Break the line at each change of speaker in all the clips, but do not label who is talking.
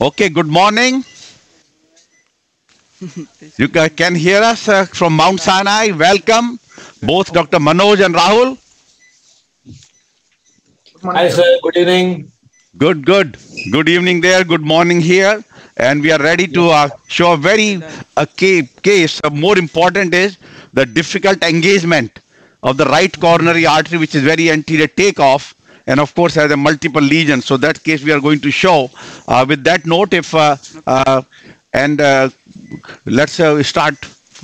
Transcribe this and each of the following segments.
Okay, good morning. You can hear us uh, from Mount Sinai. Welcome, both Dr. Manoj and Rahul.
Hi, sir. Good evening.
Good, good. Good evening there. Good morning here. And we are ready to uh, show a very a ca- case. Uh, more important is the difficult engagement of the right coronary artery, which is very anterior takeoff, and of course has a multiple lesion. So that case we are going to show. Uh, with that note, if uh, uh, and uh, let's start.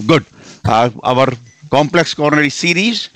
Good. Our complex coronary series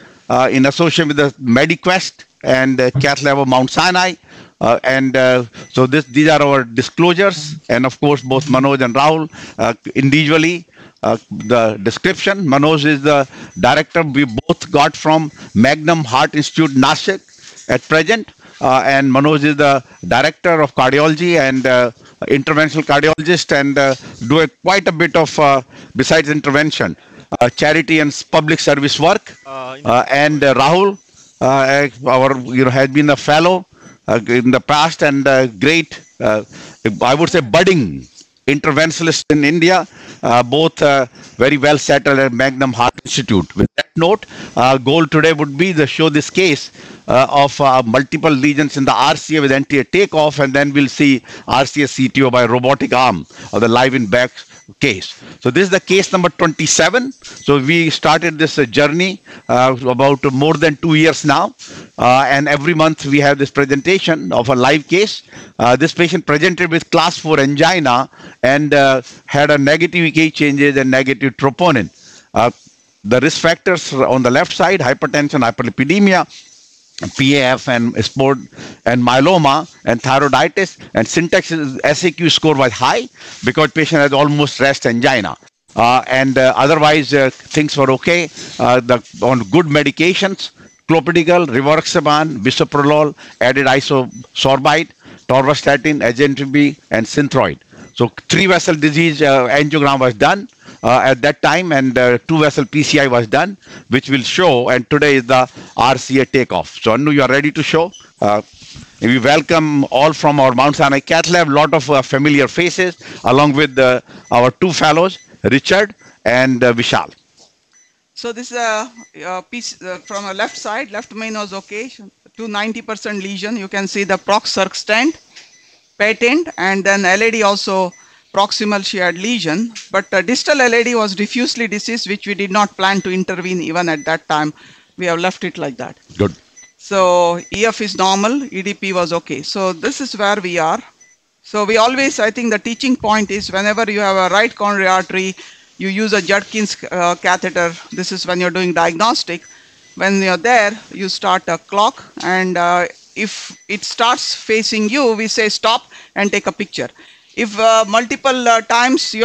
in association with the MediQuest and uh, Cath Lab of Mount Sinai. Uh, and uh, so this, these are our disclosures, and of course both Manoj and Rahul uh, individually. The description: Manoj is the director. We both got from Magnum Heart Institute, Nashik, at present, uh, and Manoj is the director of cardiology and uh, interventional cardiologist, and uh, do a, quite a bit of uh, besides intervention, uh, charity and public service work. Uh, and uh, Rahul, uh, our you know has been a fellow uh, in the past and uh, great, uh, I would say, budding interventionalist in India, uh, both uh, very well settled at Magnum Heart Institute. With that note, uh, goal today would be to show this case uh, of uh, multiple lesions in the RCA with anterior takeoff, and then we'll see RCA CTO by robotic arm of the live in back case. So this is the case number 27. So we started this journey about more than two years now, uh, and every month we have this presentation of a live case. Uh, this patient presented with class 4 angina and uh, had a negative EKG changes and negative troponin. Uh, the risk factors on the left side, hypertension, hyperlipidemia, PAF and sport and myeloma and thyroiditis and syntax SAQ score was high because patient has almost rest angina. Uh, and uh, otherwise uh, things were okay. Uh, the on good medications, clopidogrel, rivaroxaban, bisoprolol, added isosorbide, torvastatin, agentin and synthroid. So three vessel disease uh, angiogram was done uh, at that time and uh, two vessel PCI was done, which will show. And today is the RCA takeoff. So Anu, you are ready to show. Uh, we welcome all from our Mount Sinai Cath Lab, lot of uh, familiar faces, along with uh, our two fellows, Richard and Vishal.
So this is a, a piece uh, from a left side, left main was okay, to 90% lesion. You can see the prox circ stent, patent, and then LAD also proximal she had lesion, but uh, distal LAD was diffusely diseased, which we did not plan to intervene even at that time. We have left it like that.
Good.
So EF is normal, EDP was okay. So this is where we are. So we always, I think the teaching point is whenever you have a right coronary artery, you use a Judkins uh, catheter. This is when you're doing diagnostic. When you're there, you start a clock, and uh, if it starts facing you, we say stop and take a picture. If uh, multiple uh, times you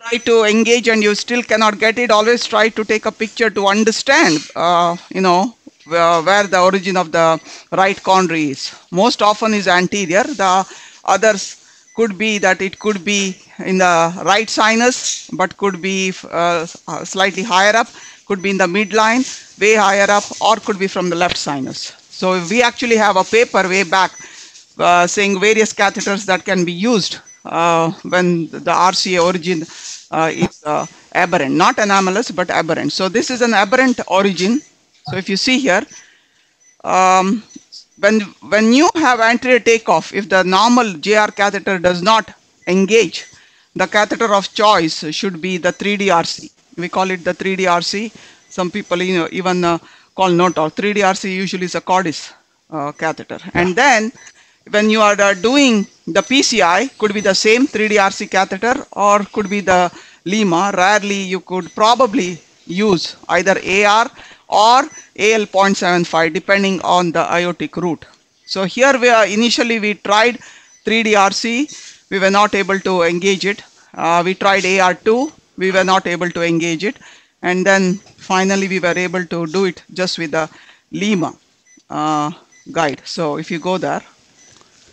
try to engage and you still cannot get it, always try to take a picture to understand, uh, you know, where, where the origin of the right coronary is. Most often is anterior. The others could be that it could be in the right sinus, but could be uh, slightly higher up, could be in the midline, way higher up, or could be from the left sinus. So we actually have a paper way back uh, saying various catheters that can be used uh, when the RCA origin uh, is uh, aberrant, not anomalous, but aberrant. So this is an aberrant origin. So if you see here, um, when, when you have anterior takeoff, if the normal JR catheter does not engage, the catheter of choice should be the 3DRC. We call it the 3DRC. Some people you know, even uh, call No Torque. 3DRC usually is a Cordis uh, catheter. And then when you are uh, doing the PCI, could be the same 3DRC catheter or could be the Lima. Rarely you could probably use either AR or AL 0.75 depending on the aortic root. So here we are initially we tried 3DRC, we were not able to engage it. Uh, we tried AR2, we were not able to engage it. And then finally we were able to do it just with the Lima uh, guide. So if you go there,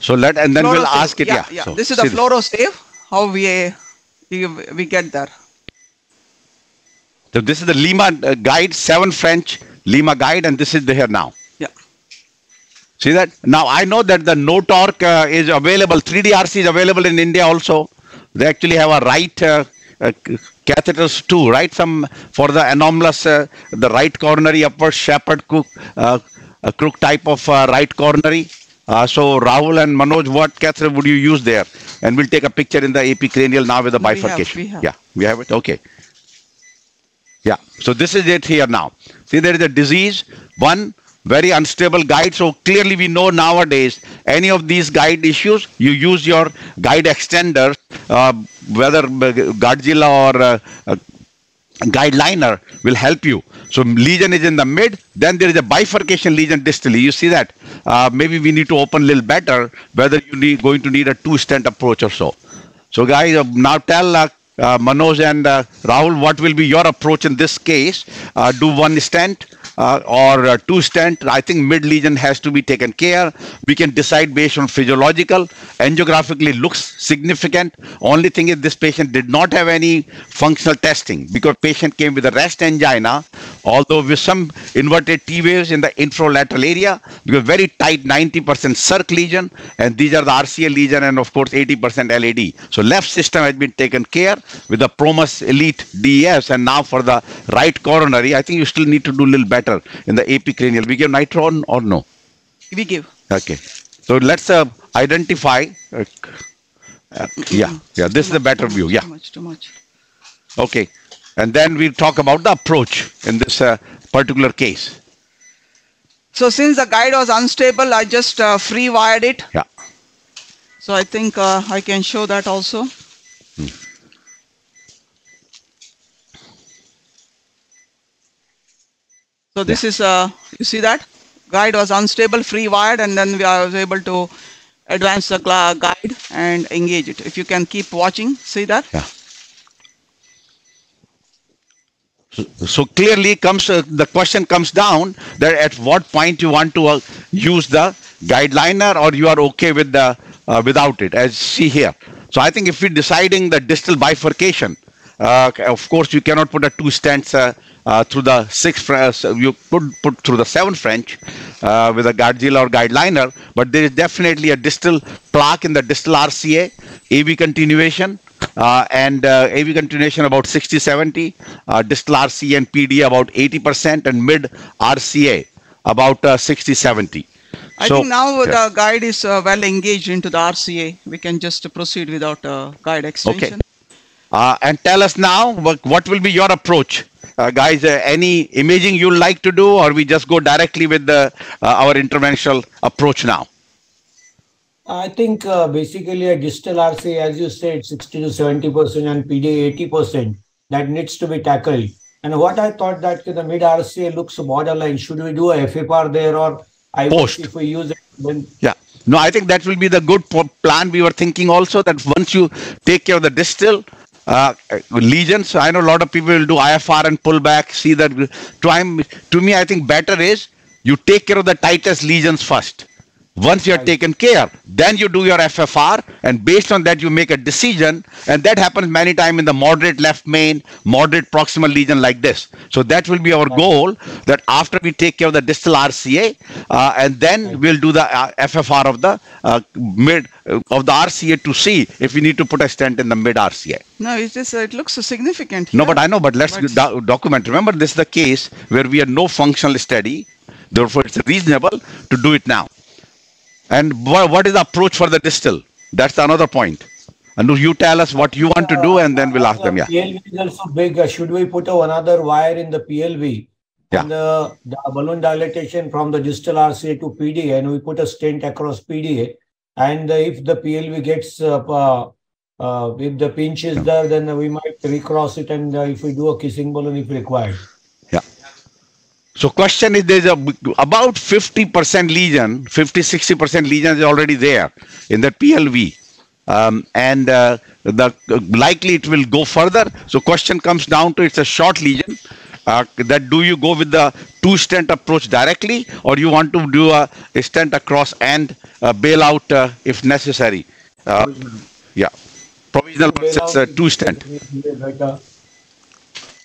So let and then we'll ask it.
Yeah,
Yeah. So
this is the
see this.
fluorosave. How we we, we get there.
So this is the Lima uh, guide, seven French Lima guide, and this is the here now. See that? Now I know that the no torque uh, is available. 3DRC is available in India also. They actually have a right uh, uh, catheters too, right? Some for the anomalous, uh, the right coronary upper shepherd crook, uh, crook type of uh, right coronary. Uh, so Rahul and Manoj, what catheter would you use there? And we'll take a picture in the AP cranial now with the
we have-
bifurcation.
we have.
Yeah, we have it. Okay. Yeah. So this is it here now. See, there is a disease. One very unstable guide. So clearly we know nowadays any of these guide issues, you use your guide extender, uh, whether Guidezilla or uh, uh, guide liner will help you. So lesion is in the mid, then there is a bifurcation lesion distally. You see that? Uh, maybe we need to open a little better whether you need going to need a two stent approach or so. So guys, uh, now tell uh, uh, Manoj and uh, Rahul what will be your approach in this case. Do one stent uh, or uh, two stent. I think mid lesion has to be taken care. We can decide based on physiological. Angiographically looks significant. Only thing is this patient did not have any functional testing because patient came with a rest angina, although with some inverted T waves in the inferolateral area because very tight 90% circ lesion and these are the RCA lesion and of course 80% LAD. So left system has been taken care with the Promus Elite DES and now for the right coronary, I think you still need to do a little better in the AP cranial. We give nitron or no?
We give.
Okay. So let's uh, identify. Uh, uh, yeah, yeah. This is the better view. Yeah.
Too much, too much.
Okay. And then we talk about the approach in this uh, particular case.
So since the guide was unstable, I just uh, free wired it.
Yeah.
So I think uh, I can show that also. So this is, uh, you see that? Guide was unstable, free wired, and then we was able to advance the guide and engage it. If you can keep watching, see that?
Yeah. So, so clearly comes uh, the question comes down that at what point you want to uh, use the guideliner or you are okay with the uh, without it as see here. So I think if we're deciding the distal bifurcation, of course you cannot put a two stents uh, uh, through the six Fre- uh, you put put through the seven French uh, with a Guidezilla or guideliner, but there is definitely a distal plaque in the distal RCA, AV continuation, uh, and uh, AV continuation about 60 70, uh, distal RCA and PD about 80%, and mid RCA about uh, 60 70.
I
So-
think now the guide is uh, well engaged into the RCA. We can just proceed without uh, guide extension.
Uh, and tell us now what, what will be your approach, uh, guys? Uh, any imaging you like to do, or we just go directly with the uh, our interventional approach now?
I think uh, basically a distal RC, as you said, 60 to 70 percent and PD 80 percent, that needs to be tackled. And what I thought that the mid RCA looks borderline. Should we do a FFR there or I
Post.
if we use it then
Yeah. No, I think that will be the good plan. We were thinking also that once you take care of the distal uh, lesions, I know a lot of people will do IFR and pull back. See that. To, to me, I think better is you take care of the tightest lesions first. Once you are
Right.
taken care, then you do your FFR, and based on that, you make a decision. And that happens many times in the moderate left main, moderate proximal lesion like this. So that will be our goal. That after we take care of the distal RCA, uh, and then we'll do the uh, FFR of the uh, mid uh, of the RCA to see if we need to put a stent in the mid RCA.
No, it is. Uh, it looks so significant.
No, but I know, but let's
But-
do- document. Remember, this is the case where we have no functional study. Therefore, it's reasonable to do it now. And wha- what is the approach for the distal? That's another point. And you tell us what you want to do, and then we'll ask them. Yeah.
PLV is also big. Uh, Should we put another wire in the PLV?
Yeah.
The, the balloon dilatation from the distal RCA to PDA, and we put a stent across PDA. And uh, if the PLV gets, uh, uh, uh, if the pinch is there, then we might recross it, and uh, if we do a kissing balloon if required.
So question is there's a, about 50% lesion, 50, 60% lesion is already there in the PLV. Um, and uh, the likely it will go further. So question comes down to it's a short lesion. Uh, that do you go with the two stent approach directly, or you want to do a, a stent across and uh, bail out uh, if necessary? Uh, yeah, provisional versus uh, two stent.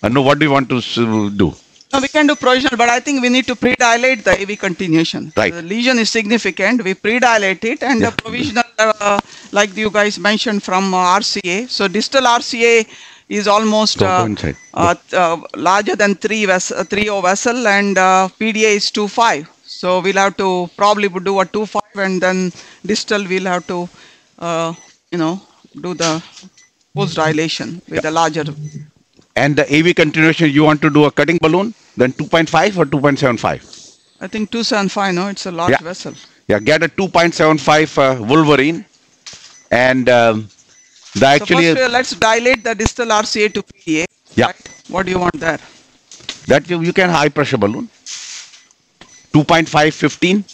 Uh, no, what do you want to do?
We can do provisional, but I think we need to pre-dilate the AV continuation.
Right.
The lesion is significant. We pre-dilate it, and
Yeah.
the provisional, uh, like you guys mentioned from uh, RCA. So distal RCA is almost uh, uh, uh, larger than three ves- uh, three O vessel, and uh, PDA is two five. So we'll have to probably do a two five, and then distal we'll have to, uh, you know, do the post dilation with a larger
And the AV continuation, you want to do a cutting balloon, then 2.5 or 2.75?
I think 275, no, it's a large
Yeah.
vessel.
Yeah, get a 2.75 uh, Wolverine. And um, the
So
actually,
first, uh, let's dilate the distal RCA to PDA.
Yeah.
right? What do you want there?
that you, you can high pressure balloon. 2.5, 15.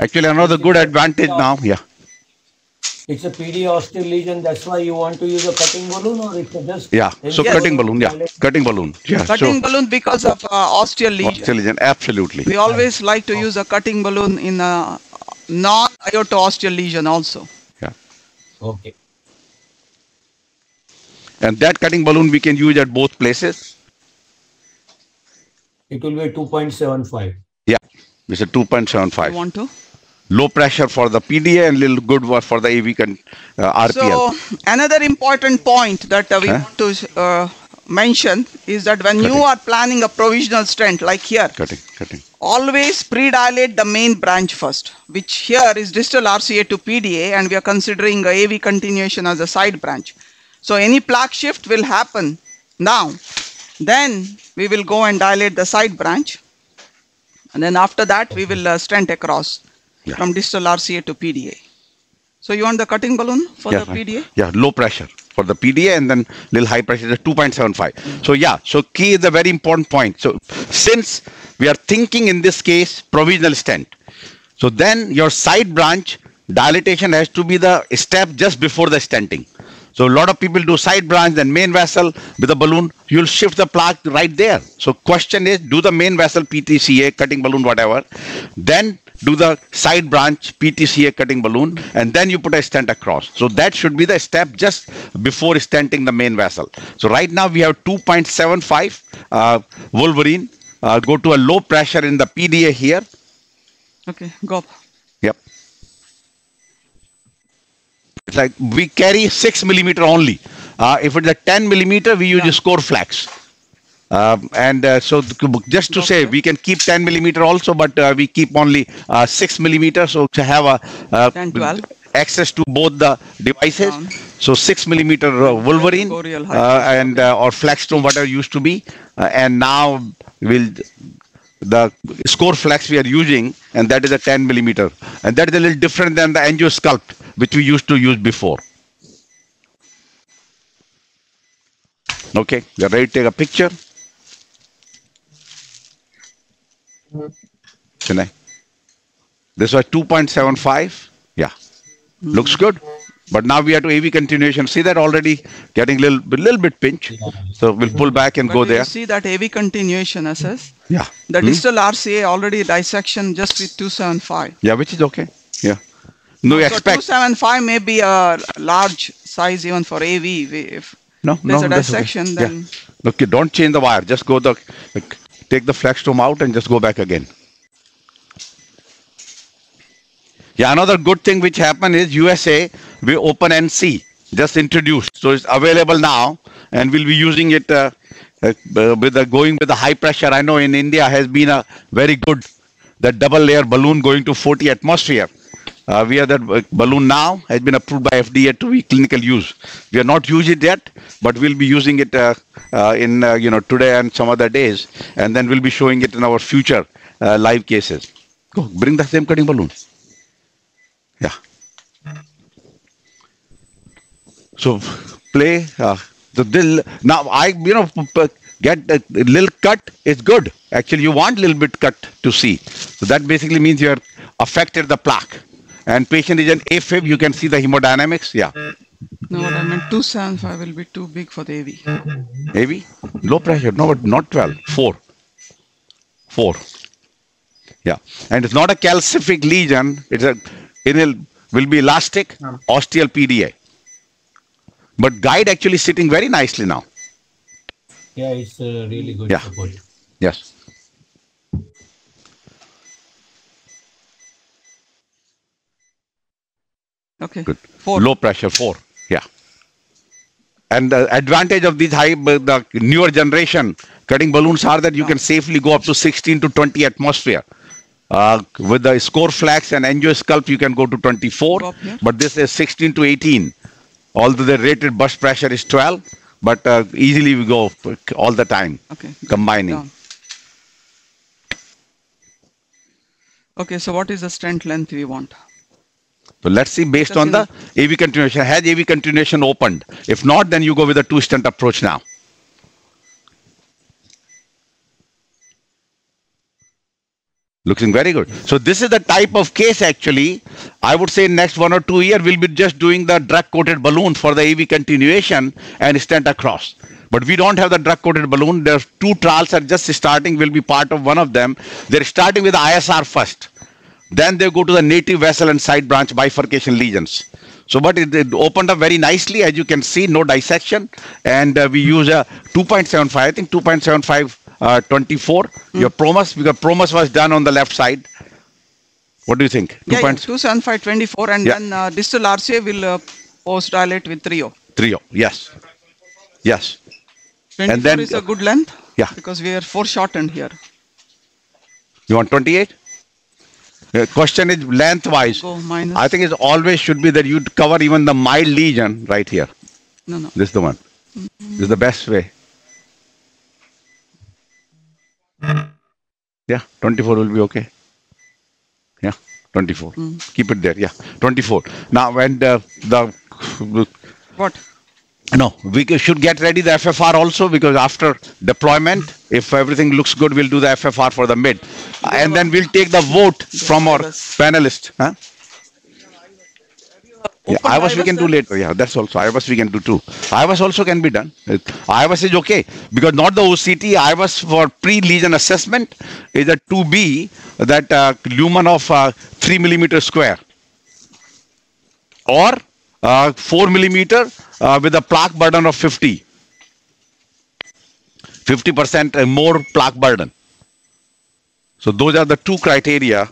Actually, another good advantage now. Yeah.
It's a PD ostial lesion, that's why you want to use a cutting balloon or it's a just?
Yeah. So
Yes.
cutting balloon. Yeah. Cutting balloon. Yeah.
Cutting
so,
balloon because of uh, ostial lesion.
Intelligent. Absolutely.
We always like to use a cutting balloon in a non-iota osteal lesion also.
Yeah.
Okay.
And that cutting balloon we can use at both places.
It will be 2.75.
Yeah. It's a
You
2.75.
want to?
Low pressure for the PDA and little good one for the AV con, uh, RPL.
So another important point that uh, we
Huh?
want to uh, mention is that when you are planning a provisional stent like here,
cutting, cutting.
always pre-dilate the main branch first, which here is distal RCA to PDA, and we are considering a AV continuation as a side branch. So any plaque shift will happen now. Then we will go and dilate the side branch, and then after that we will uh, stent across
Yeah.
from distal RCA to PDA. So you want the cutting balloon for
yeah,
the PDA?
Yeah, low pressure for the PDA and then little high pressure is 2.75. So yeah, so key is a very important point. So since we are thinking in this case provisional stent, so then your side branch dilatation has to be the step just before the stenting. So a lot of people do side branch, then main vessel with the balloon. You'll shift the plaque right there. So question is, do the main vessel PTCA, cutting balloon, whatever. Then do the side branch PTCA cutting balloon, and then you put a stent across. So that should be the step just before stenting the main vessel. So right now we have 2.75 uh, Wolverine. Uh, go to a low pressure in the PDA here.
Okay, go up.
Yep. It's like we carry six millimeter only. Uh, if it's a 10 millimeter, we use
Yeah.
a ScoreFlex. Um, and uh, so th- just to say, we can keep 10 millimeter also, but uh, we keep only uh, six millimeter. So to have a uh, access to both the devices.
Down.
So six millimeter uh, Wolverine uh, and uh, or Flextome, whatever used to be, uh, and now will the ScoreFlex we are using, and that is a 10 millimeter, and that is a little different than the angio sculpt which we used to use before. Okay, you're ready to take a picture. Chennai. This was 2.75. Yeah, looks good. But now we have to AV continuation. See that already getting little little bit pinch. So we'll pull back and
But
go
we
there.
see that AV continuation SS.
Yeah.
The
Hmm?
distal RCA already dissection just with 275.
Yeah, which is okay. Yeah. No, you
So
expect.
275 may be a large size even for AV. If
No,
there's
no,
a
that's okay.
dissection,
Yeah.
then
Okay, don't change the wire. Just go the like, take the flextome out and just go back again. Yeah, another good thing which happened is USA we OPN NC just introduced, so it's available now, and we'll be using it uh, uh, with the going with the high pressure. I know in India has been a very good that double layer balloon going to 40 atmosphere. Uh, we have that balloon now has been approved by FDA to be clinical use. We are not using it yet, but we'll be using it uh, uh, in uh, you know today and some other days, and then we'll be showing it in our future uh, live cases. Go bring the same cutting balloon. Yeah. So play. Uh, the dill, now I you know get a little cut is good. Actually, you want a little bit cut to see. So that basically means you are affected the plaque. And patient is an AFib. You can see the hemodynamics. Yeah.
no, what I meant 275 will be too big for the AV.
AV low pressure. No, but not 12. Four. Four. Yeah. And it's not a calcific lesion. It's a it will, will be elastic ostial PDA. But guide actually sitting very nicely now.
Yeah, it's a really good
Yeah.
support.
Yes.
Okay.
Good.
Four.
Low pressure, four. Yeah. And the advantage of these high, the newer generation cutting balloons are that you can safely go up to 16 to 20 atmosphere. Uh, with the ScoreFlex and AngioSculpt, you can go to 24,
Go
but this is 16 to 18. Although the rated burst pressure is 12, but uh, easily we go all the time
Okay.
combining.
Down. Okay, so what is the strength length we want?
So let's see based on the AV continuation. Has AV continuation opened? If not, then you go with a two stent approach now. Looking very good. So this is the type of case actually. I would say next one or two year we'll be just doing the drug coated balloon for the AV continuation and stent across. But we don't have the drug coated balloon. There's two trials are just starting. We'll be part of one of them. They're starting with ISR first. Then they go to the native vessel and side branch bifurcation lesions. So, but it, it opened up very nicely, as you can see, no dissection, and uh, we use a 2.75. I think 2.75 uh, 24. Your promus because promus was done on the left side. What do you think?
Yeah, yeah,
2.30.
27524 and
Yeah.
then uh, distal RCA will uh, post dilate with 30.
Yes, yes.
24
then-
is a good length.
Yeah.
Because we are foreshortened here.
You want 28? The question is lengthwise.
Go minus.
I think it always should be that you cover even the mild lesion right here.
no, no.
This is the one. This is the best way. Yeah, 24 will be okay. Yeah, 24. Hmm. Keep it there. Yeah, 24. Now, when the, the
What?
No, we should get ready the FFR also because after deployment, if everything looks good, we'll do the FFR for the mid, and then we'll take the vote from our panelists. Huh? Yeah, we can do later. Yeah, that's also IVUS we can do too. IVUS also can be done. IVUS is okay because not the OCT. IVUS for pre-lesion assessment is a 2B that uh, lumen of uh, 3 millimeter square or uh, 4 millimeter uh, with a plaque burden of 50. 50% more plaque burden. So those are the two criteria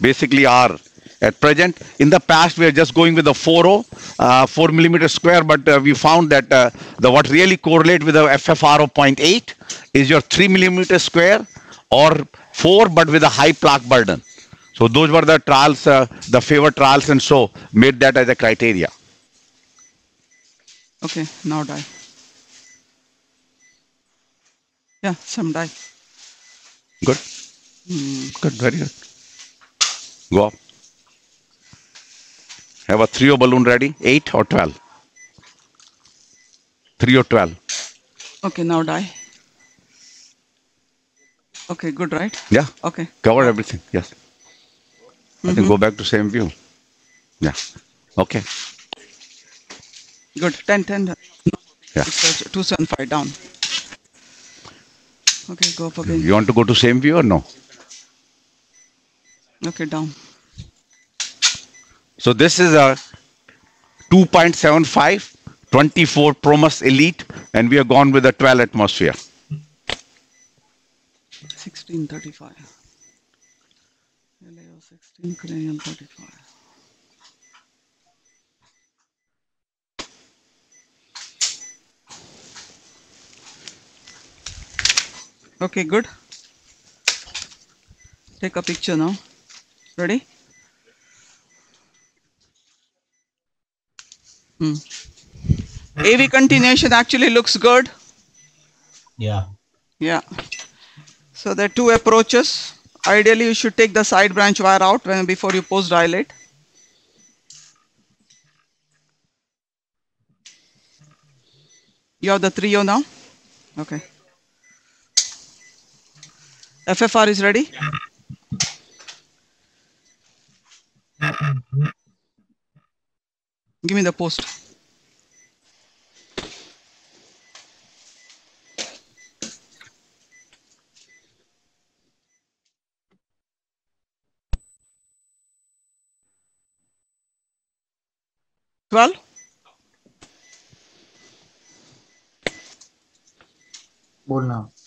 basically are at present. In the past, we are just going with the 4O, uh, 4 millimeter square, but uh, we found that uh, the what really correlate with the FFR of 0.8 is your 3 millimeter square or 4, but with a high plaque burden. So those were the trials, uh, the favor trials, and so made that as a criteria.
Okay, now die. Yeah, some die.
Good. Hmm. Good. Very good. Go up. Have a 3 balloon ready. 8 or 12? 3 or 12?
Okay, now die. Okay, good, right?
Yeah.
Okay.
Cover everything. Yes. I can mm-hmm. go back to same view. Yeah. Okay.
Good. 10, 10.
Yeah.
It's, uh, 275 down. Okay, go up again.
You want to go to same view or no?
Okay, down.
So this is a 2.75, 24 Promus Elite, and we are gone with a 12 atmosphere.
1635. LAO 16, cranial 35. Okay, good. Take a picture now. Ready? Hmm. AV continuation actually looks good.
Yeah.
Yeah. So there are two approaches. Ideally, you should take the side branch wire out when before you post dilate. You have the 3O now? Okay. FFR is ready? Give me the post. Twelve?
बोल now.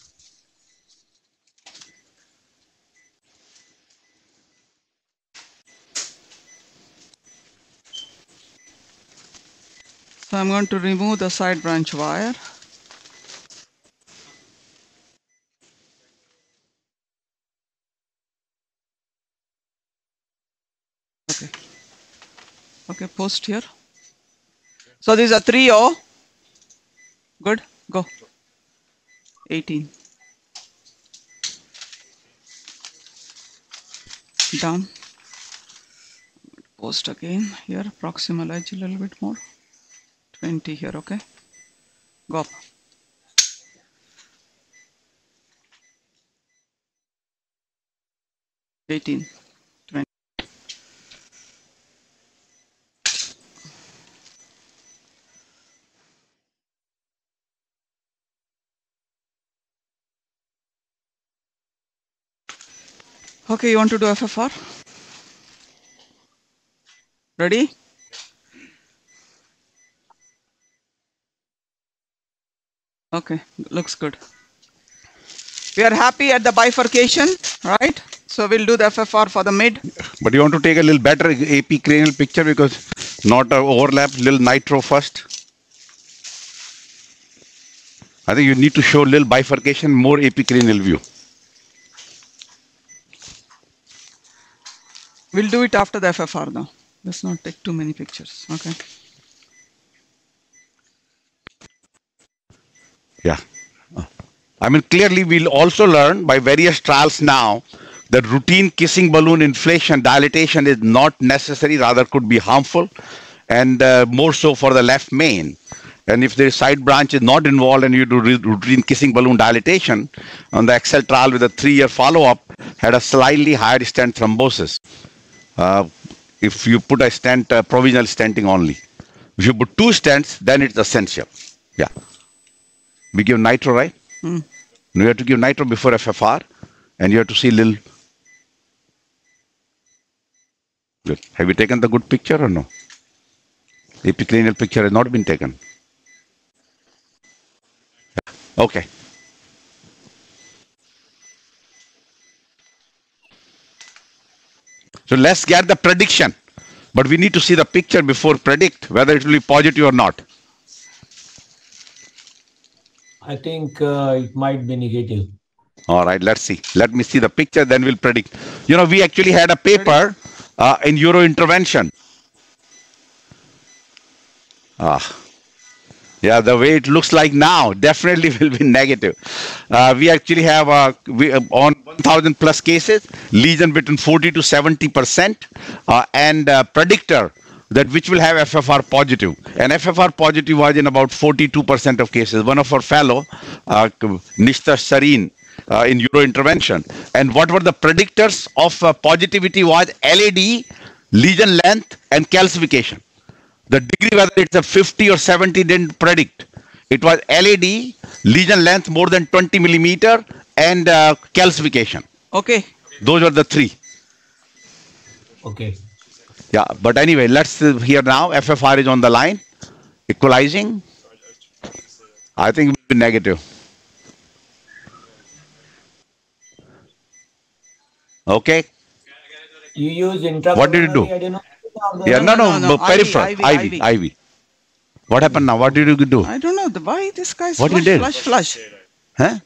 So I'm going to remove the side branch wire. Okay. Okay, post here. So these are 3O. Good, go. 18. Down. Post again here, proximal edge a little bit more. 20 here, okay? Go up. Eighteen, twenty. Okay, you want to do FFR? Ready? Okay, looks good. We are happy at the bifurcation, right? So we'll do the FFR for the mid.
But you want to take a little better AP cranial picture because not a overlap, little nitro first. I think you need to show little bifurcation, more AP cranial view.
We'll do it after the FFR now. Let's not take too many pictures, okay?
Yeah. I mean, clearly we'll also learn by various trials now that routine kissing balloon inflation dilatation is not necessary, rather could be harmful, and uh, more so for the left main. And if the side branch is not involved and you do routine kissing balloon dilatation, on the Excel trial with a three-year follow-up, had a slightly higher stent thrombosis. Uh, if you put a stent, uh, provisional stenting only. If you put two stents, then it's essential. Yeah. We give nitro, right?
Mm.
You have to give nitro before FFR, and you have to see little. Good. Have you taken the good picture or no? The AP cranial picture has not been taken. Okay. So let's get the prediction. But we need to see the picture before predict whether it will be positive or not.
I think uh, it might be negative.
All right, let's see. Let me see the picture, then we'll predict. You know, we actually had a paper uh, in EuroIntervention. Ah, yeah, the way it looks like now definitely will be negative. Uh, we actually have uh, we, uh, on 1,000 plus cases, lesion between 40 to 70 percent, uh, and uh, predictor that which will have FFR positive. And FFR positive was in about 42 percent of cases. One of our fellow, uh, Nishta Sareen, uh, in EuroIntervention. And what were the predictors of uh, positivity was LAD, lesion length, and calcification. The degree whether it's a 50 or 70 didn't predict. It was LAD, lesion length more than 20 millimeter, and uh, calcification.
Okay,
Those were the three.
Okay.
Yeah, but anyway, let's hear now. FFR is on the line. Equalizing. I think it will be negative. Okay.
You use intracoronary
What did you do?
adenosine?
Yeah, no,
no,
no,
no,
but peripheral,
IV,
IV,
IV.
IV. What happened now? What did you do?
I don't know the, why this guy's
What you
flush,
did?
flush, flush.
Huh?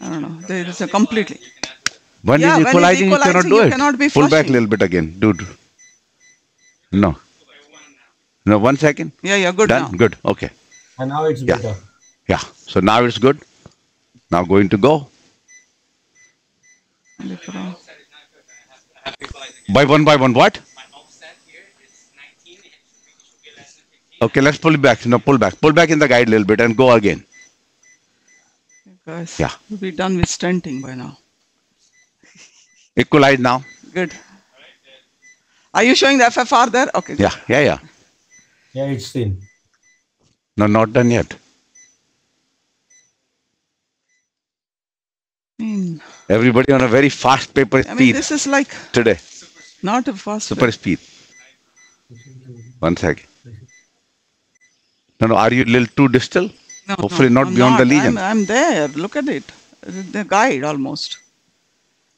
I don't know. There is a completely.
When
Yeah,
is
when
equalizing, you cannot do
you
it.
cannot be
Pull back a little bit again, dude. No. No, one second.
Yeah, yeah, good
Done.
now.
Good. Okay.
And now it's
Yeah.
better.
Yeah. So now it's good. Now going to go by one by one. What? Okay, let's pull it back. No, pull back. Pull back in the guide a little bit and go again.
Guys,
Yeah.
we'll be done with stenting by now.
Equalize now.
Good. Are you showing the FFR there? Okay.
Yeah, yeah, yeah.
Yeah, it's thin.
No, not done yet.
I mean,
Everybody on a very fast paper speed.
I mean,
speed
this is like
today.
not a fast.
Super speed. One second. No, no, are you a little too distal?
No,
Hopefully
no,
not
I'm
beyond the lesion.
I'm, I'm there. Look at it. The guide almost.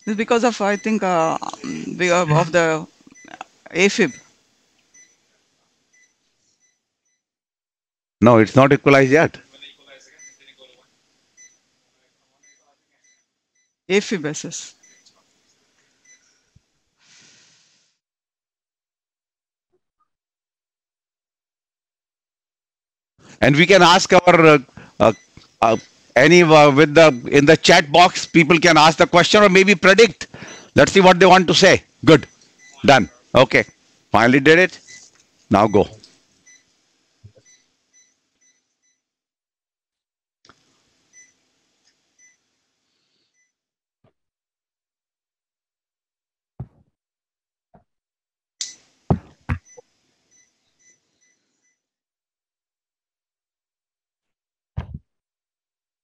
It's because of I think uh, the, of the AFib.
No, it's not equalized yet.
AFib SS.
and we can ask our uh, uh, uh, any uh, with the in the chat box people can ask the question or maybe predict let's see what they want to say good done okay finally did it. Now go.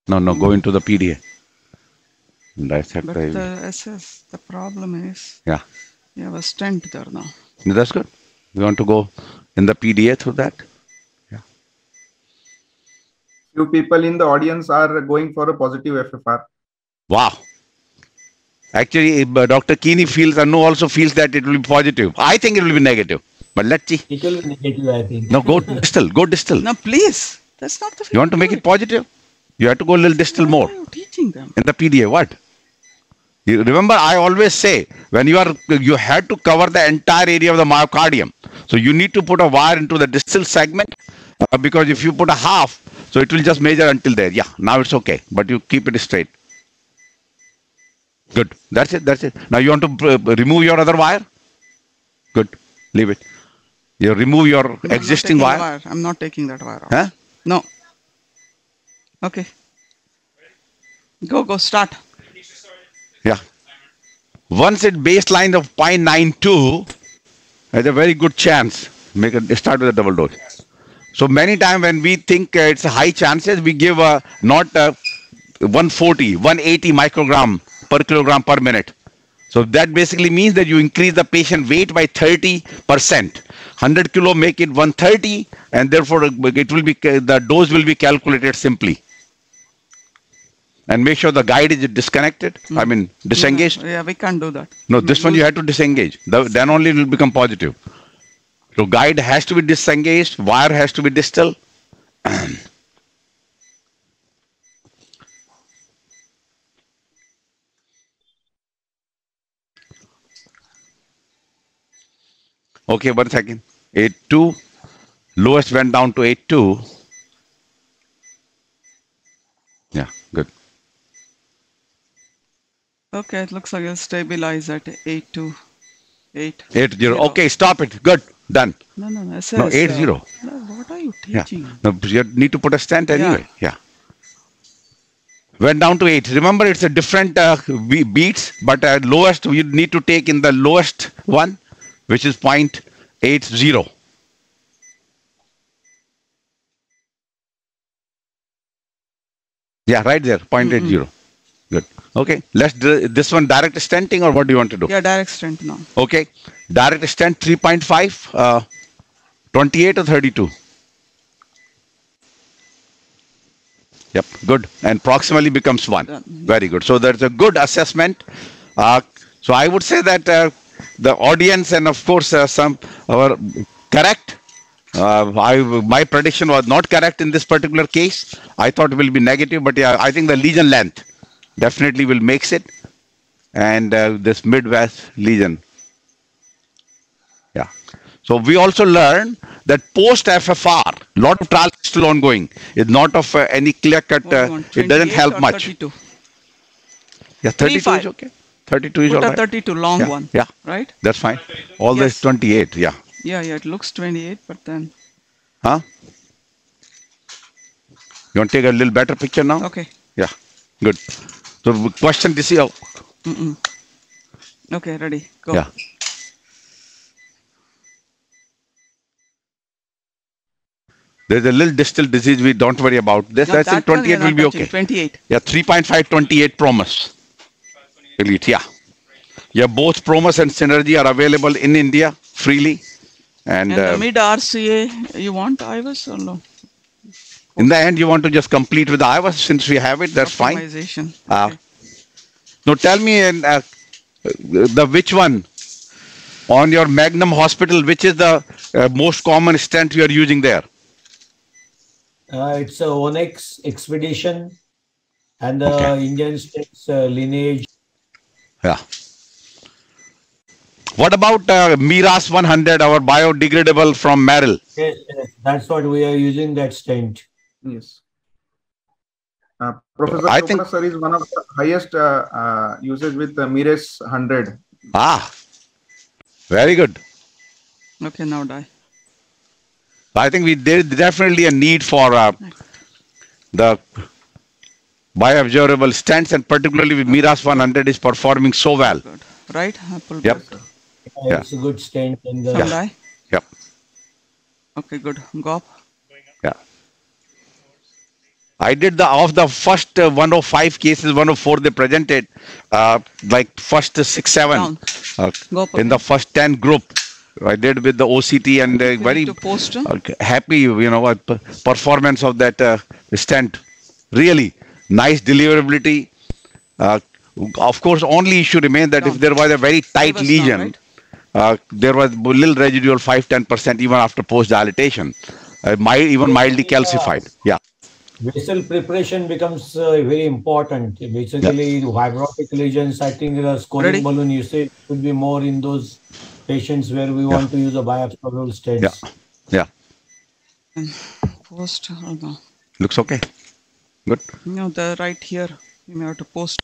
No no go into the pda dissect
But
the
the SS, the problem is
yeah
you have a stent there now.
No, that's good you want to go in the pda through that Yeah.
Few people in the audience are going for a positive FFR.
Wow. Actually, uh, Dr. Kini feels, Anu also feels that it will be positive. I think it will be negative. But let's see.
It will be negative, I think.
No, go distal. Go distal.
No, please, that's not the.
You want to make it positive? You have to go a little distal more.
Why are you teaching them?
In the PDA, what? You remember, I always say when you are, you had to cover the entire area of the myocardium. So you need to put a wire into the distal segment uh, because if you put a half, so it will just measure until there. Yeah, now it's okay, but you keep it straight. Good. That's it. That's it. Now you want to uh, remove your other wire? Good. Leave it. You remove your
No,
existing
taking
wire.
I'm not taking that wire out.
Huh?
No. Okay. Go, go, start.
Yeah. Once it baseline of 0.92, there's a very good chance. Make it start with a double dose. So many times when we think it's a high chances, we give uh, not uh, 140, 180 microgram per kilogram per minute. So that basically means that you increase the patient weight by 30 percent. 100 kilo make it 130, and therefore it will be the dose will be calculated simply and make sure the guide is disconnected i mean mm. disengaged
yeah, yeah, we can't do that.
No this one mm-hmm. you have to disengage. The, then only it will become positive. So guide has to be disengaged wire has to be distal okay one second. 8 2 lowest went down to 8 2
Okay, it looks like stabilized at 8 to 8.
8.0. Okay, stop it. Good. Done.
No, no, no. it
No, 8.0.
uh, No, what are you teaching? Yeah.
No, you need to put a stent anyway. Yeah. Went down to 8. Remember, it's a different uh, beats, but uh, lowest you need to take in the lowest one, which is 0.80. Yeah, right there, 0.80. Good. Okay, let's do this one direct stenting or what do you want to do?
Yeah, direct stent now.
Okay, direct stent 3.5, uh, 28 or 32? Yep, good. And proximally becomes one.
Done.
Very good. So there's a good assessment. Uh, so I would say that uh, the audience and of course uh, some our correct. Uh, I my prediction was not correct in this particular case. I thought it will be negative, but yeah, I think the lesion length definitely will makes it, and uh, this midwest lesion yeah. So we also learn that post FFR, lot of trials still ongoing. It's not of uh, any clear cut.
What do you
Uh, it doesn't help much.
32?
Yeah, 32 is okay. 32 is
Put
all
a 32 long
Yeah,
one.
yeah.
Right?
That's fine. All this 28. Yeah.
Yeah, yeah, it looks 28, but then.
Huh? You want to take a little better picture now?
Okay.
Yeah. Good. So question this year.
Mm-mm. Okay, ready. Go.
Yeah. There's a little distal disease. We don't worry about this.
No,
I think
that one we
28 will be okay.
28.
Yeah, 3.5, 28 Promus. Elite, yeah. Yeah, both Promus and synergy are available in India freely. And,
And
uh,
the mid RCA, you want IVUS or no?
In the end, you want to just complete with the IVUS since we have it. That's fine.
Optimization.
Uh,
Okay.
Now tell me, uh, the which one on your Magnum Hospital? Which is the uh, most common stent you are using there?
Uh, it's a Onyx Expedition and the
Okay.
Indian States uh, lineage.
Yeah. What about uh, MeRes 100, our biodegradable from Meril?
Yes, yes, that's what we are using that stent.
Yes. Uh, Professor
I
Chopra
think-
sir is one of the highest uh, uh, usage with the MeRes 100.
Ah, very good.
Okay, now die.
I think we there is definitely a need for uh, the bioabsorbable stents, and particularly with MeRes 100 is performing so well.
Good. Right? Apple.
Yep.
Uh,
Yeah.
It's a good stent in the.
Some die.
Yep.
Okay, good. Go up.
I did the of the first uh, 105 cases, 104 they presented, uh, like first six, seven, uh, in the first 10 group. I did with the OCT and uh, very
post. huh?
uh, happy, you know, uh, performance of that uh, stent. Really nice deliverability. Uh, of course, only issue remained that if there was a very tight lesion,
right?
uh, there was little residual 5 10% even after post dilatation, uh, mild, even mildly calcified. Yeah.
Vessel preparation becomes uh, very important. Basically, fibrotic lesions, I think the scoring
Ready?
balloon usage could be more in those patients where we want to use a biabsorbable stents.
Yeah. Yeah.
Post. Oh, no.
Looks okay. Good.
No, the right here. You may have to post.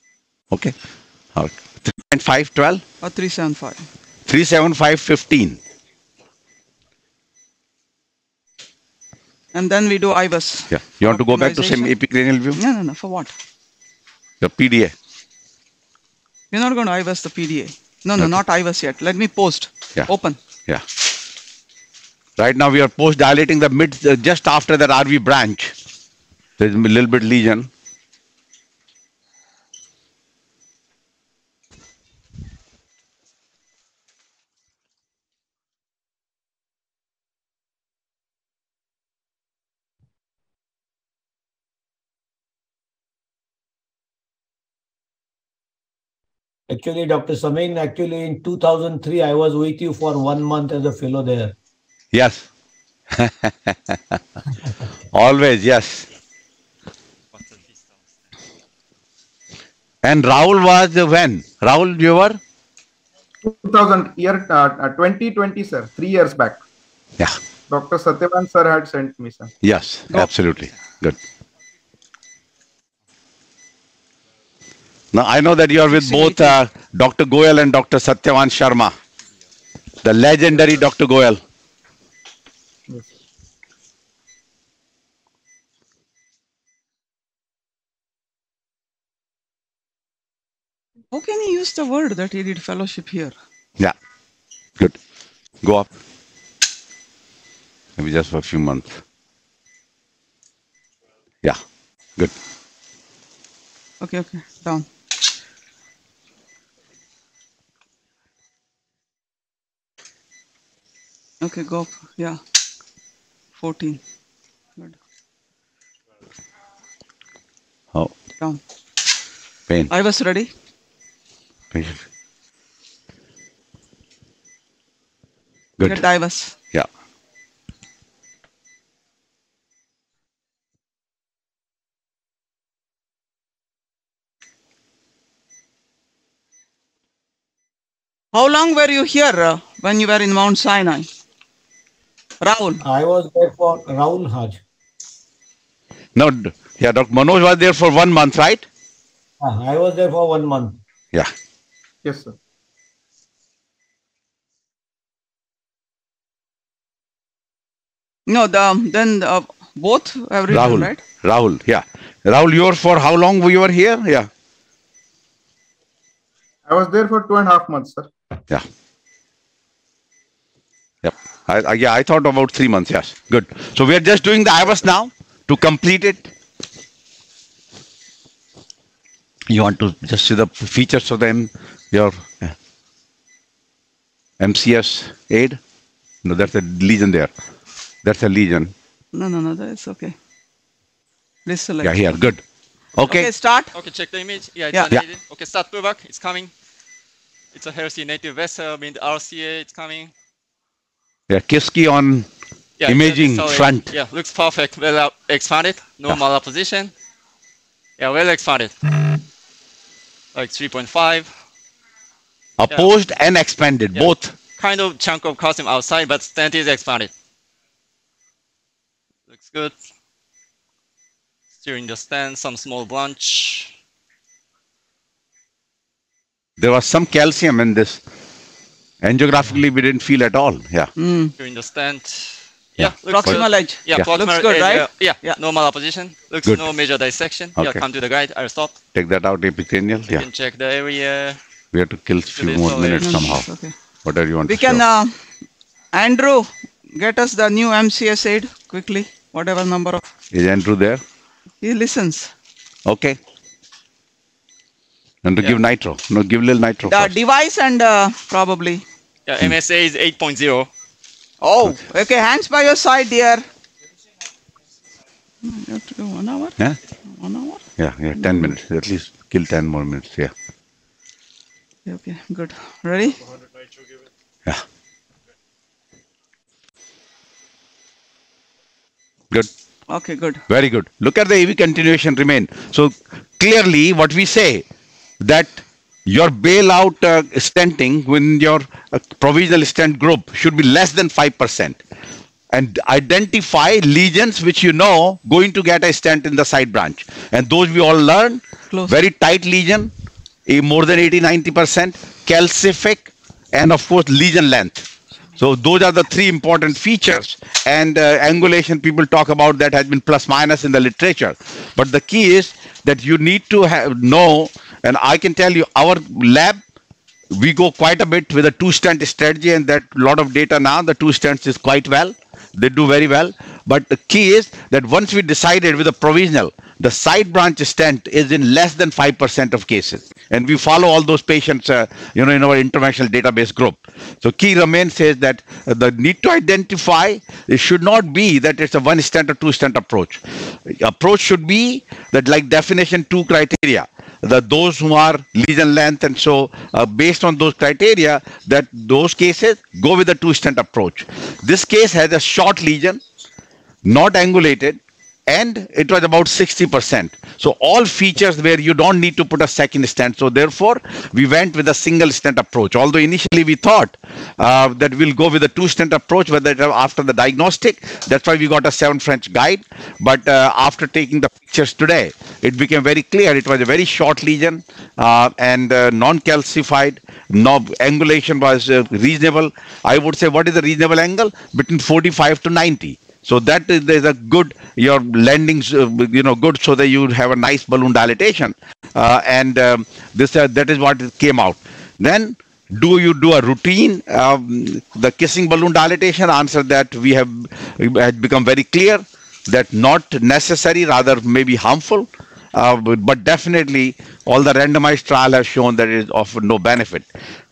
Okay. Uh, 3.5, 12,
Or 375.
375, 15.
And then we do IVUS.
Yeah. You want to go back to same
AP
cranial view?
No, no, no. For what?
The PDA.
We're not going to IVUS the PDA. No, no,
Okay.
not IVUS yet. Let me post.
Yeah.
Open.
Yeah. Right now we are post dilating the mid uh, just after that RV branch. There's a little bit lesion.
Actually, Dr. Samin, actually in 2003, I was with you for one month as a fellow there.
Yes. Always, yes. And Rahul was uh, when? Rahul, you were?
2000 year uh, uh, 2020 sir, three years back.
Yeah.
Dr. Satyavan sir had sent me sir.
Yes,
Go.
absolutely. Good. Now, I know that you are with both uh, Dr. Goyal and Dr. Satyavan Sharma, the legendary Dr. Goyal.
How can you use the word that he did fellowship here?
Yeah, good. Go up. Maybe just for a few months. Yeah, good.
Okay, okay. Down. Okay, go up. Yeah. 14. Good.
Oh,
Down.
pain.
I was ready.
pain.
Get
Good.
divers.
Yeah.
How long were you here uh, when you were in Mount Sinai? Rahul.
I was there for Rahul Haj.
No, yeah, Dr. Manoj was there for one month, right?
Ah, I was there for one month.
Yeah.
Yes sir.
No, the, then uh, both have written,
Rahul.
right?
Rahul, yeah. Rahul, you were for how long were you were here? Yeah.
I was there for two and a half months sir.
Yeah. Yep. I, I, yeah, I thought about three months. Yes. Good. So we are just doing the IVUS now to complete it. You want to just see the features of them, your MCS aid? No, that's a lesion there. That's a lesion.
No, no, no, that's okay. Please select.
Yeah, here, good. Okay.
Okay, start.
Okay, check the image. Yeah, it's
Yeah.
validated. Okay, start playback. It's coming. It's a healthy native vessel. I mean, the RCA, it's coming.
Yeah, Kiski on
Yeah,
Imaging
so it-
front.
Yeah, looks perfect. Well expanded. No
Yeah.
malposition. Yeah, well expanded. Like 3.5.
opposed and expanded,
Yeah.
both.
Kind of chunk of calcium outside, but stent is expanded. Looks good. Steering the stent, some small branch.
There was some calcium in this. Angiographically, we didn't feel at all. Yeah.
Mm.
Steering the.
Yeah.
Yeah.
Proximal edge.
Yeah,
Yeah.
proximal
Looks good,
edge,
right?
uh, yeah,
Yeah.
no malposition. Looks
Good.
no major dissection. Okay. Yeah,
Okay.
come to the guide. I'll stop.
Take that out, epithelial.
You
Yeah.
can check the area.
We have to kill a few more minutes
edge.
somehow.
Okay.
Whatever you want
We
to
can,
show.
uh, Andrew, get us the new MCS aid quickly, whatever number of.
Is Andrew there?
He listens.
Okay. And to
Yeah.
give nitro. No, give little nitro
The
first.
device and uh, probably.
Yeah. MSA is 8.0.
Oh, okay. Hands by your side, dear. You have to do one hour.
Yeah?
One hour.
Yeah, yeah, 10 mm. minutes. At least kill 10 more minutes. Yeah.
Okay, okay, good. Ready?
Yeah. Good.
Okay, good.
Very good. Look at the AV continuation remain. So clearly, what we say that your bailout uh, stenting when your uh, provisional stent group should be less than 5% and identify lesions which you know going to get a stent in the side branch and those we all learn
Close.
very tight lesion a more than 80 90% calcific and of course lesion length so those are the three important features. And uh, angulation, people talk about that has been plus minus in the literature. But the key is that you need to have know, and I can tell you, our lab, we go quite a bit with a two stent strategy, and that lot of data now, the two stents is quite well. They do very well. But the key is that once we decided with a provisional, the side branch stent is in less than 5% of cases. And we follow all those patients, uh, you know, in our interventional database group. So key remains says that uh, the need to identify, it should not be that it's a one stent or two stent approach. Approach should be that like definition two criteria the those who are lesion length and so uh, based on those criteria that those cases go with the two stent approach this case has a short lesion not angulated and it was about 60%. So all features where you don't need to put a second stent. So therefore, we went with a single stent approach. Although initially we thought uh, that we'll go with a two stent approach, that after the diagnostic, that's why we got a seven French guide. But uh, after taking the pictures today, it became very clear. It was a very short lesion uh, and uh, non-calcified. No angulation was uh, reasonable. I would say, what is the reasonable angle? Between 45 to 90. So that is there's a good your landings uh, you know good so that you have a nice balloon dilatation uh, and um, this uh, that is what came out. Then do you do a routine um, the kissing balloon dilatation? Answer that we have had become very clear that not necessary rather maybe harmful. Uh, but, but definitely all the randomized trial have shown that it is of no benefit.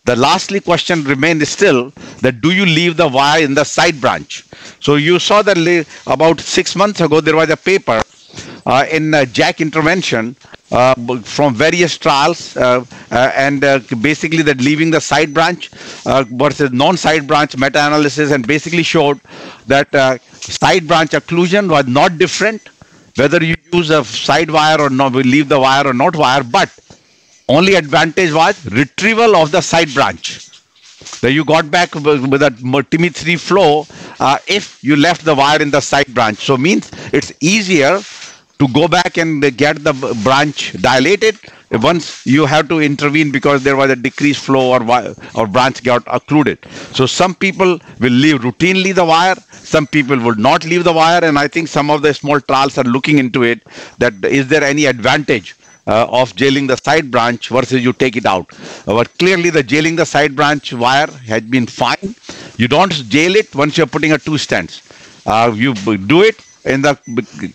The lastly question remains still that do you leave the wire in the side branch? So you saw that about six months ago there was a paper uh, in uh, JACC intervention uh, from various trials uh, uh, and basically that leaving the side branch versus non-side branch meta-analysis and basically showed that side branch occlusion was not different whether you use a side wire or not, we leave the wire or not wire, but only advantage was retrieval of the side branch. That you got back with a TIMI 3 flow uh, if you left the wire in the side branch. So means it's easier to go back and get the branch dilated once you have to intervene because there was a decreased flow or or branch got occluded. So some people will leave routinely the wire, some people will not leave the wire, and I think some of the small trials are looking into it. That is there any advantage uh, of jailing the side branch versus you take it out. Uh, but clearly the jailing the side branch wire has been fine. You don't jail it once you're putting a two stents. Uh, you do it in the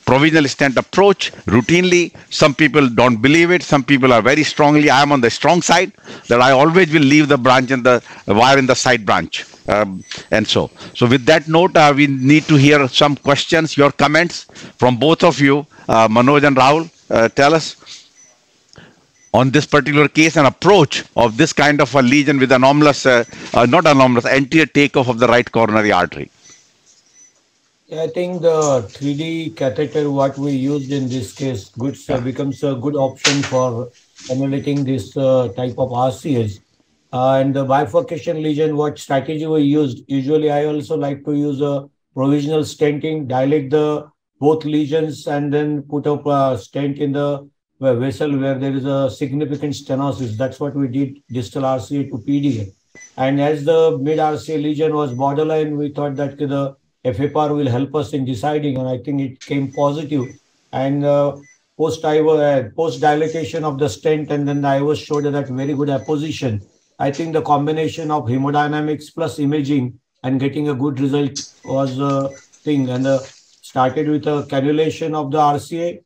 provisional stent approach routinely. Some people don't believe it. Some people are very strongly. I am on the strong side that I always will leave the branch in the wire in the side branch. Um, and so, so with that note, uh, we need to hear some questions, your comments from both of you, uh, Manoj and Rahul. Uh, tell us on this particular case and approach of this kind of a lesion with anomalous, uh, uh, not anomalous, anterior takeoff of the right coronary artery.
I think the 3D catheter, what we used in this case, good uh, becomes a good option for emulating this uh, type of RCS. Uh, and the bifurcation lesion, what strategy we used? Usually, I also like to use a provisional stenting, dilate the both lesions, and then put up a stent in the vessel where there is a significant stenosis. That's what we did distal RCA to PDA. And as the mid RCA lesion was borderline, we thought that the FFR will help us in deciding, and I think it came positive. And uh, post uh, post dilatation of the stent, and then I was showed that very good apposition. I think the combination of hemodynamics plus imaging and getting a good result was a thing. And uh, started with a cannulation of the RCA,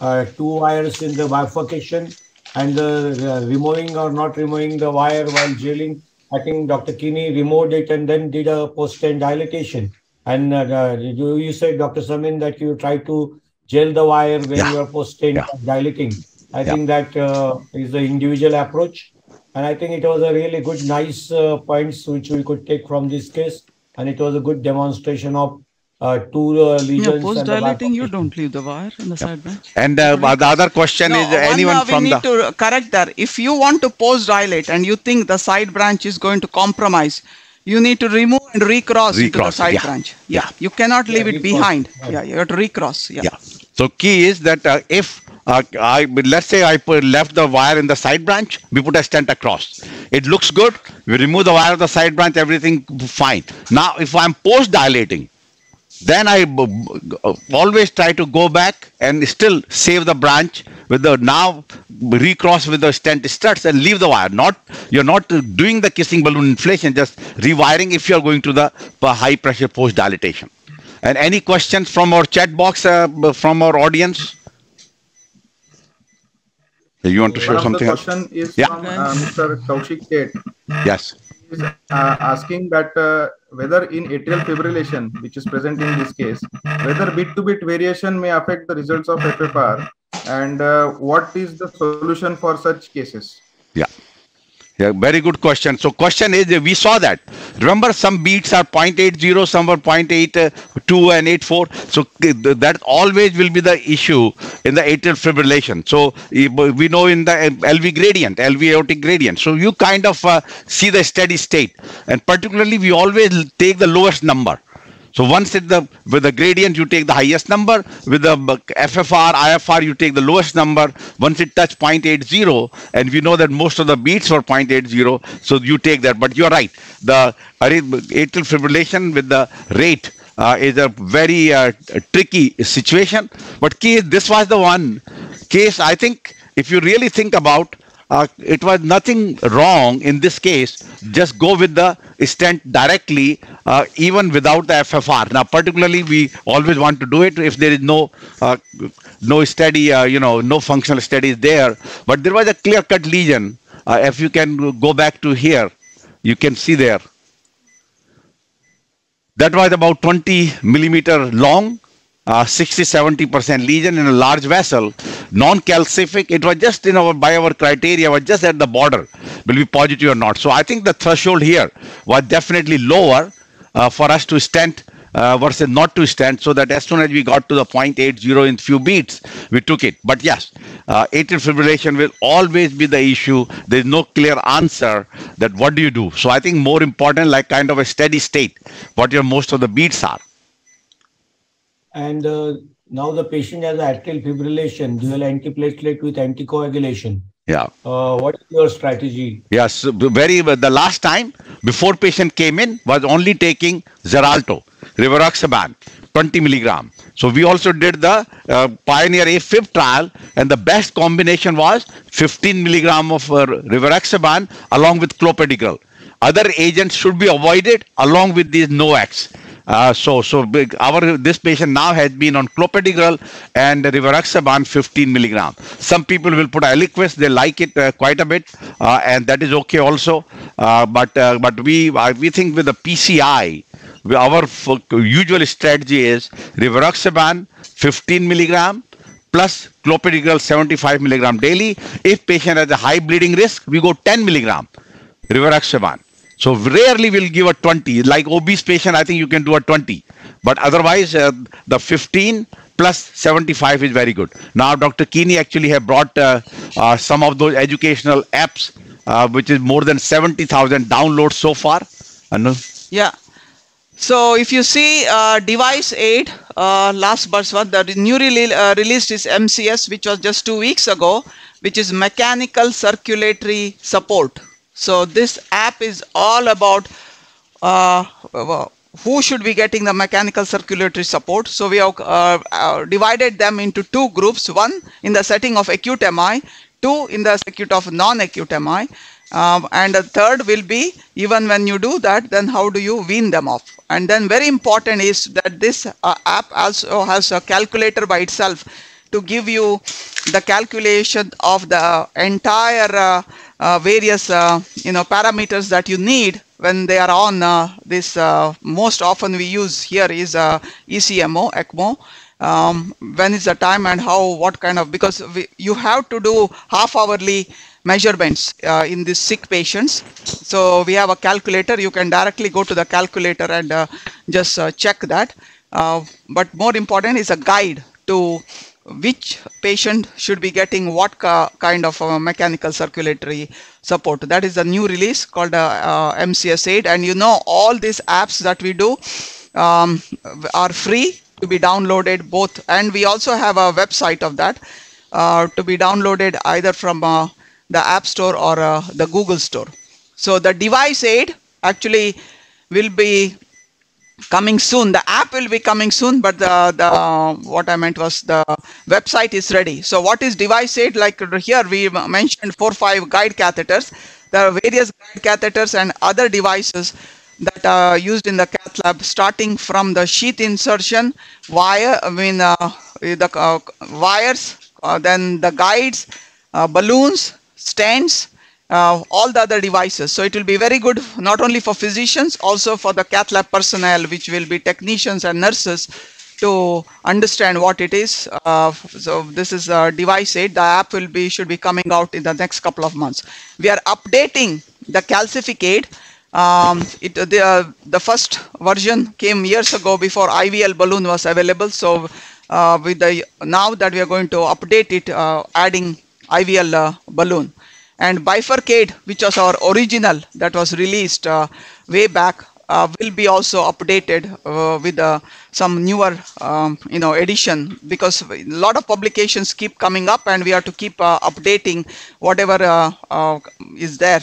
uh, two wires in the bifurcation, and uh, removing or not removing the wire while jailing. I think Dr. Kini removed it and then did a post-stent dilatation. And uh, you, you said, Dr. Samin, that you try to gel the wire when yeah. you are post-stent yeah. dilating. I yeah. think that uh, is the individual approach. And I think it was a really good, nice uh, points which we could take from this case. And it was a good demonstration of uh, two uh, lesions.
Yeah, post dilating, you don't leave the wire in the side branch.
And uh, the other question no, is anyone
one,
from
we
the.
need to correct that. If you want to post dilate and you think the side branch is going to compromise, you need to remove and recross, recross into the side
yeah.
branch. Yeah. yeah. You cannot leave yeah, it behind. Yeah, you have to recross. Yeah. yeah.
So key is that uh, if uh, I let's say I put, left the wire in the side branch, we put a stent across. It looks good. We remove the wire of the side branch, everything fine. Now, if I'm post dilating, then I always try to go back and still save the branch with the now recross with the stent struts and leave the wire. Not you're not doing the kissing balloon inflation, just rewiring if you're going to the high pressure post dilatation. And any questions from our chat box uh, from our audience? You want to share something?
The question is yeah. from uh, Mr. Kaushik
Yes.
Is uh, asking that uh, whether in atrial fibrillation, which is present in this case, whether bit-to-bit variation may affect the results of FFR and uh, what is the solution for such cases?
Yeah. Yeah, very good question. So question is, we saw that. Remember, some beats are 0.80, some are 0.82 and 84. So that always will be the issue in the atrial fibrillation. So we know in the LV gradient, LV aortic gradient. So you kind of uh, see the steady state. And particularly, we always take the lowest number. So once it the with the gradient you take the highest number, with the FFR, IFR you take the lowest number. Once it touch 0.80, and we know that most of the beats are 0.80, so you take that. But you're right, the atrial fibrillation with the rate uh, is a very uh, tricky situation. But case this was the one case I think if you really think about uh, it was nothing wrong in this case. Just go with the stent directly, uh, even without the FFR. Now, particularly, we always want to do it if there is no uh, no steady, uh, you know, no functional studies there. But there was a clear-cut lesion. Uh, if you can go back to here, you can see there. That was about 20 millimeter long uh, 60 70% lesion in a large vessel, non calcific. It was just in our by our criteria, was just at the border, will be positive or not. So I think the threshold here was definitely lower uh, for us to stent uh, versus not to stent. So that as soon as we got to the 0.80 in few beats, we took it. But yes, uh, atrial fibrillation will always be the issue. There is no clear answer that what do you do. So I think more important, like kind of a steady state, what your most of the beats are
and uh, now the patient has atrial fibrillation, dual antiplatelet with anticoagulation.
Yeah.
Uh, what is your strategy?
Yes, very. The last time before patient came in was only taking Xarelto, rivaroxaban, 20 milligram. So we also did the uh, Pioneer AFib trial, and the best combination was 15 milligram of uh, rivaroxaban along with clopidogrel. Other agents should be avoided along with these NOACs Uh, so, so big. Our this patient now has been on clopidogrel and rivaroxaban 15 milligram. Some people will put Eliquis; they like it uh, quite a bit, uh, and that is okay also. Uh, but uh, but we we think with the PCI, our usual strategy is rivaroxaban 15 milligram plus clopidogrel 75 milligram daily. If patient has a high bleeding risk, we go 10 milligram rivaroxaban. So rarely we'll give a 20. Like obese patient, I think you can do a 20. But otherwise, uh, the 15 plus 75 is very good. Now, Dr. Kini actually have brought uh, uh, some of those educational apps, uh, which is more than 70,000 downloads so far. Anu?
Yeah. So if you see uh, device aid, uh, last burst one, the new rele released is MCS, which was just two weeks ago, which is mechanical circulatory support. So this app is all about uh, who should be getting the mechanical circulatory support. So we have uh, uh, divided them into two groups, one in the setting of acute MI, two in the setting of non-acute MI. Um, and the third will be even when you do that then how do you wean them off and then very important is that this uh, app also has a calculator by itself to give you the calculation of the entire uh, various uh, you know parameters that you need when they are on uh, this uh, most often we use here is ECMO ECMO um, when is the time and how what kind of because we, you have to do half hourly measurements uh, in these sick patients. So we have a calculator. You can directly go to the calculator and uh, just uh, check that. But more important is a guide to which patient should be getting what kind of uh, mechanical circulatory support. That is the new release called uh, uh, MCS aid and you know all these apps that we do um, are free to be downloaded both and we also have a website of that uh, to be downloaded either from uh, the App Store or uh, the Google Store. So the device aid actually will be coming soon. The app will be coming soon, but the, the what I meant was the website is ready. So what is device aid? Like here we mentioned four five guide catheters. There are various guide catheters and other devices that are used in the cath lab, starting from the sheath insertion, wire, I mean uh, the uh, wires, uh, then the guides, uh, balloons, stents, uh, all the other devices. So it will be very good not only for physicians, also for the cath lab personnel, which will be technicians and nurses to understand what it is. Uh, so this is a device aid. The app will be should be coming out in the next couple of months. We are updating the calcificate. Um, it, the, uh, the first version came years ago before IVL balloon was available. So uh, with the now that we are going to update it, uh, adding IVL uh, balloon and bifurcate which was our original that was released uh, way back uh, will be also updated uh, with uh, some newer um, you know edition. Because a lot of publications keep coming up and we have to keep uh, updating whatever uh, is there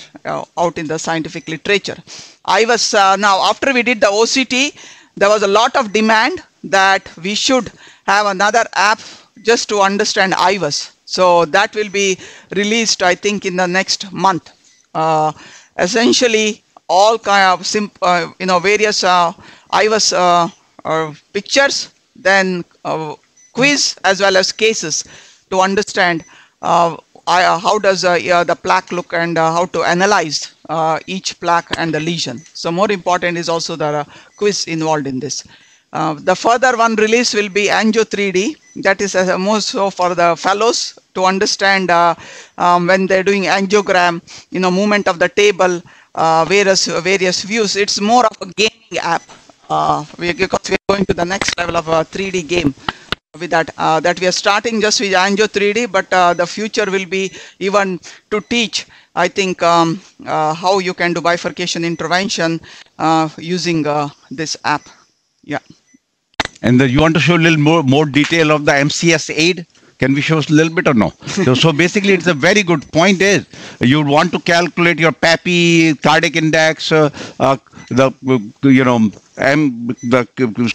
out in the scientific literature. I was now after we did the oct there was a lot of demand that we should have another app just to understand IVUS so that will be released, I think, in the next month. Uh, essentially, all kind of sim uh, you know various uh, IVUS uh, uh, pictures, then uh, quiz as well as cases to understand I, how does the plaque look and how to analyze each plaque and the lesion. So more important is also the quiz involved in this. Uh, the further one release will be Angio 3D. That is uh, more so for the fellows to understand uh, um, when they're doing angiogram, you know, movement of the table, uh, various various views. It's more of a gaming app uh, because we are going to the next level of a 3D game with that that we are starting just with Angio 3D, but the future will be even to teach I think um, how you can do bifurcation intervention using this app. Yeah.
And the, you want to show a little more more detail of the MCS aid? Can we show a little bit or no? so, so, basically, it's a very good point. Is you want to calculate your PAPI, cardiac index, uh, uh, the you know, and the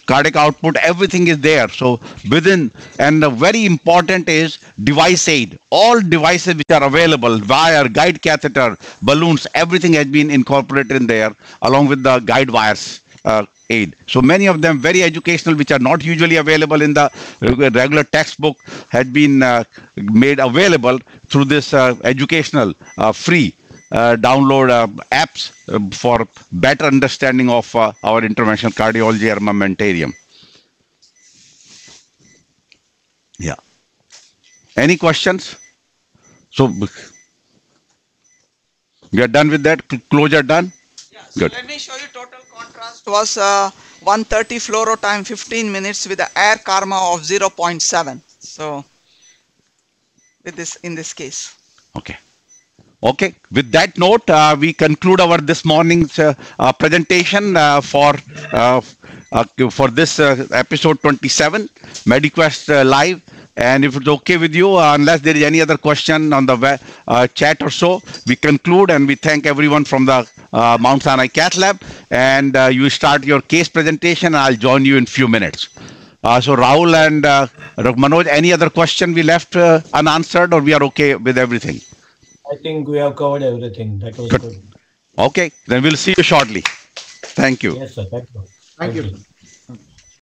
cardiac output, everything is there. So within, and the very important is device aid. All devices which are available, wire, guide catheter, balloons, everything has been incorporated in there along with the guide wires. Uh, aid. So many of them very educational, which are not usually available in the regular textbook, had been uh, made available through this uh, educational uh, free uh, download uh, apps uh, for better understanding of uh, our interventional cardiology armamentarium. Yeah. Any questions? So we are done with that. Cl- Closure done.
Yeah, so
Good.
let me show you total was uh, 130 fluoro time 15 minutes with the air karma of 0.7. So with this in this case.
Okay. Okay. With that note, uh, we conclude our this morning's uh, uh, presentation uh, for uh, uh, for this episode 27 MediQuest live. And if it's okay with you, unless there is any other question on the chat or so, we conclude and we thank everyone from the uh, Mount Sinai Cath Lab. And uh, you start your case presentation. I'll join you in few minutes. Uh, so Rahul and uh, Manoj, any other question we left uh, unanswered, or we are okay with everything?
I think we have covered everything. That was
Good.
good.
Okay, then we'll see you shortly. Thank you.
Yes, sir. Thank you.
Thank you. sir.